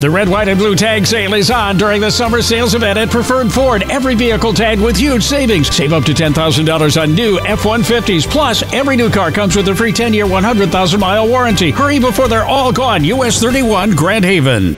The red, white, and blue tag sale is on during the summer sales event at Preferred Ford. Every vehicle tagged with huge savings. Save up to $10,000 on new F 150s. Plus, every new car comes with a free 10 year, 100,000 mile warranty. Hurry before they're all gone. US 31 Grand Haven.